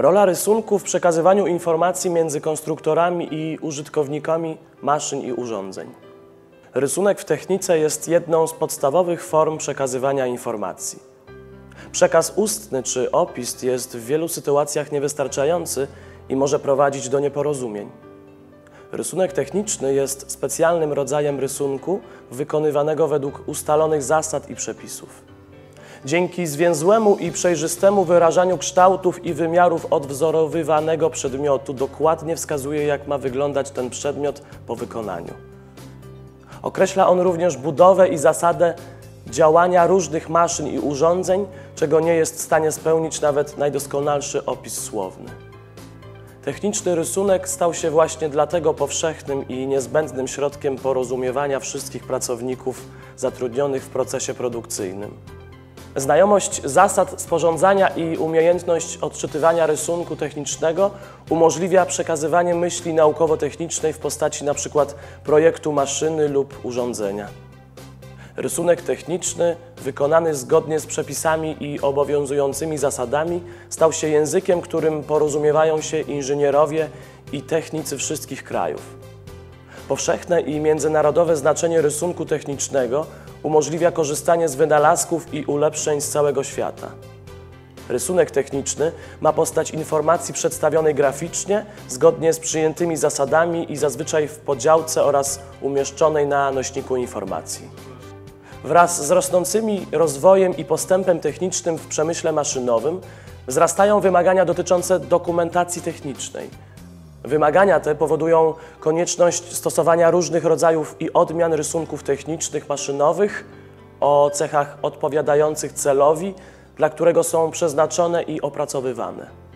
Rola rysunku w przekazywaniu informacji między konstruktorami i użytkownikami maszyn i urządzeń. Rysunek w technice jest jedną z podstawowych form przekazywania informacji. Przekaz ustny czy opis jest w wielu sytuacjach niewystarczający i może prowadzić do nieporozumień. Rysunek techniczny jest specjalnym rodzajem rysunku wykonywanego według ustalonych zasad i przepisów. Dzięki zwięzłemu i przejrzystemu wyrażaniu kształtów i wymiarów odwzorowywanego przedmiotu dokładnie wskazuje, jak ma wyglądać ten przedmiot po wykonaniu. Określa on również budowę i zasadę działania różnych maszyn i urządzeń, czego nie jest w stanie spełnić nawet najdoskonalszy opis słowny. Techniczny rysunek stał się właśnie dlatego powszechnym i niezbędnym środkiem porozumiewania wszystkich pracowników zatrudnionych w procesie produkcyjnym. Znajomość zasad sporządzania i umiejętność odczytywania rysunku technicznego umożliwia przekazywanie myśli naukowo-technicznej w postaci np. projektu maszyny lub urządzenia. Rysunek techniczny, wykonany zgodnie z przepisami i obowiązującymi zasadami, stał się językiem, którym porozumiewają się inżynierowie i technicy wszystkich krajów. Powszechne i międzynarodowe znaczenie rysunku technicznego umożliwia korzystanie z wynalazków i ulepszeń z całego świata. Rysunek techniczny ma postać informacji przedstawionej graficznie, zgodnie z przyjętymi zasadami i zazwyczaj w podziałce oraz umieszczonej na nośniku informacji. Wraz z rosnącymi rozwojem i postępem technicznym w przemyśle maszynowym wzrastają wymagania dotyczące dokumentacji technicznej. Wymagania te powodują konieczność stosowania różnych rodzajów i odmian rysunków technicznych maszynowych o cechach odpowiadających celowi, dla którego są przeznaczone i opracowywane.